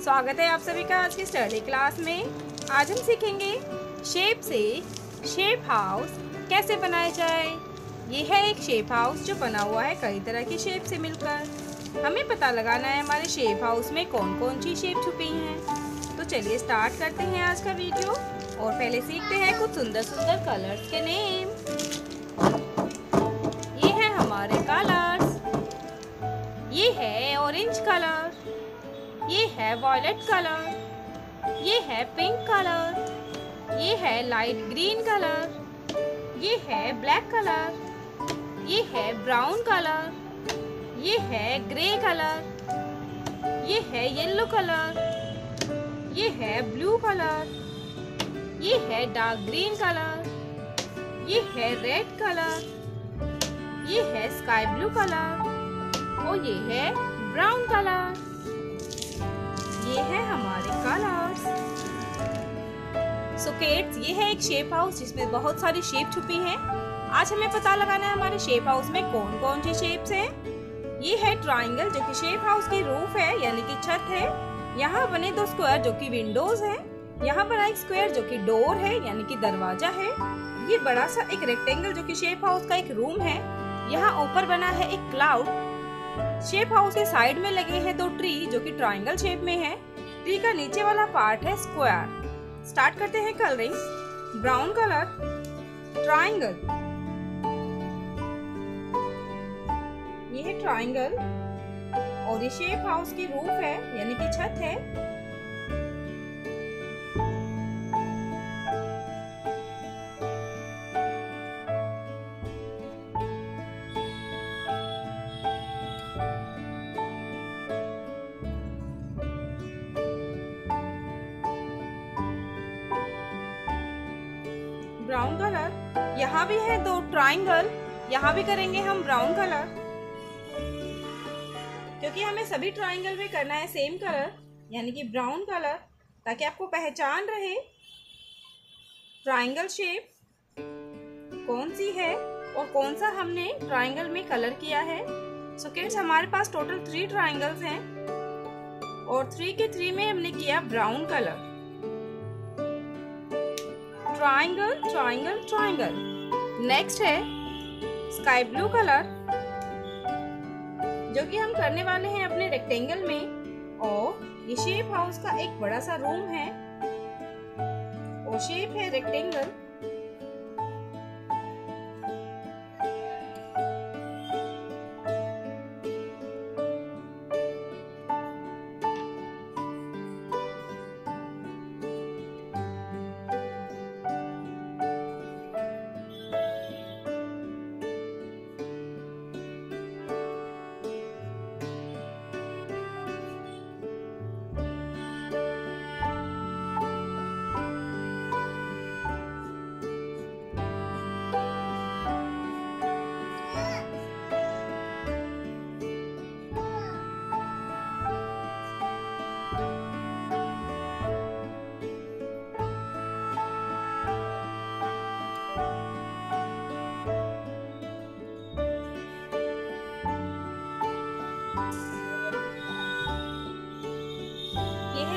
स्वागत है आप सभी का आज की स्टडी क्लास में। आज हम सीखेंगे शेप से शेप हाउस कैसे बनाया जाए। ये है एक शेप हाउस जो बना हुआ है कई तरह की शेप से मिलकर। हमें पता लगाना है हमारे शेप हाउस में कौन कौन सी शेप छुपी हैं। तो चलिए स्टार्ट करते हैं आज का वीडियो और पहले सीखते हैं कुछ सुंदर सुंदर कलर्स के नेम ये है हमारे कलर्स ये है ऑरेंज कलर ये है वॉयलेट कलर ये है पिंक कलर ये है लाइट ग्रीन कलर ये है ब्लैक कलर ये है ब्राउन कलर ये है ग्रे कलर ये है येलो कलर ये है ब्लू कलर ये है डार्क ग्रीन कलर ये है रेड कलर ये है स्काई ब्लू कलर और ये है ब्राउन कलर ये है हमारे कलर्स सो केट्स ये है एक शेप हाउस जिसमें बहुत सारी शेप छुपी हैं। आज हमें पता लगाना है हमारे शेप हाउस में कौन कौन सी शेप्स हैं। ये है ट्राइंगल जो कि शेप हाउस की रूफ है, यानी कि छत है। यहाँ बने दो स्क्वायर जो कि विंडोज़ है। यहाँ बना एक स्क्वायर जो कि डोर है, यानी कि दरवाज़ा है। ये बड़ा सा एक रेक्टेंगल जो कि शेप हाउस का एक रूम है। यहाँ ऊपर बना है एक क्लाउड शेप हाउस के साइड में लगे हैं दो ट्री जो कि ट्रायंगल शेप में है। ट्री का नीचे वाला पार्ट है स्क्वायर स्टार्ट करते हैं कलरिंग ब्राउन कलर ट्रायंगल ये है ट्रायंगल और ये शेप हाउस की रूफ है, यानी कि छत है। यहाँ भी है दो ट्राइंगल यहाँ भी करेंगे हम ब्राउन कलर क्योंकि हमें सभी ट्राइंगल में करना है सेम कलर यानी कि ब्राउन कलर ताकि आपको पहचान रहे ट्राइंगल शेप कौन सी है और कौन सा हमने ट्राइंगल में कलर किया है। सो so किड्स हमारे पास टोटल थ्री ट्राइंगल्स हैं और थ्री के थ्री में हमने किया brown colour triangle triangle triangle next है स्काई ब्लू कलर जो कि हम करने वाले हैं अपने रेक्टेंगल में। और ये शेप हाउस का एक बड़ा सा रूम है। और शेप है रेक्टेंगल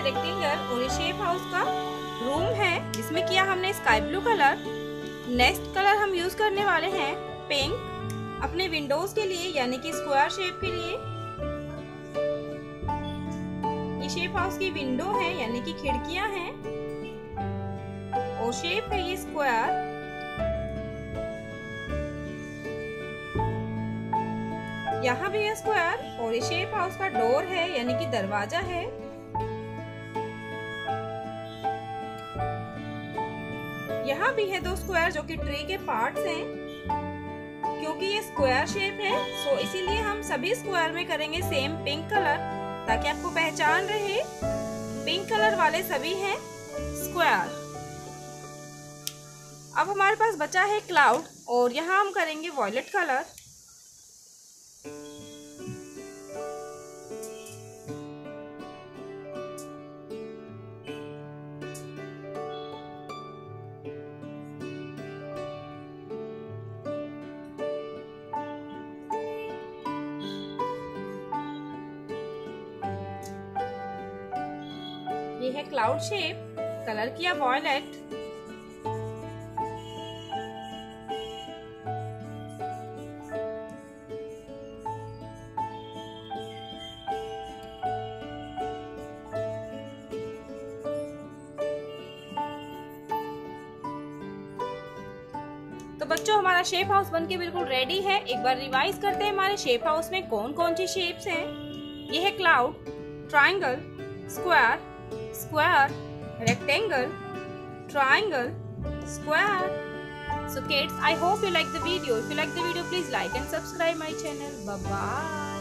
रेक्टेंगल और शेप हाउस का रूम है, जिसमें किया हमने sky blue colour next colour हम यूज़ करने वाले हैं पिंक अपने विंडोज़ के लिए, यानी कि स्क्वायर शेप के लिए। ये शेप हाउस की विंडो है, यानी कि खिड़कियाँ हैं। और शेप है ये स्क्वायर यहाँ भी है स्क्वायर और ये शेप हाउस का डोर है, यानी कि दरवाज़ा है। यहाँ भी है दो स्क्वायर जो कि ट्री के पार्ट्स हैं, क्योंकि ये स्क्वायर शेप है सो इसीलिए हम सभी स्क्वायर में करेंगे सेम पिंक कलर ताकि आपको पहचान रहे पिंक कलर वाले सभी हैं स्क्वायर अब हमारे पास बचा है क्लाउड और यहाँ हम करेंगे वॉयलेट कलर ये है क्लाउड शेप कलर किया वॉयलेट तो बच्चों, हमारा शेप हाउस बनके बिल्कुल रेडी है। एक बार रिवाइज करते हैं हमारे शेप हाउस में कौन कौन सी शेप्स हैं। ये है cloud triangle square square, rectangle, triangle, square. So kids, I hope you like the video. If you like the video, please like and subscribe my channel. Bye-bye.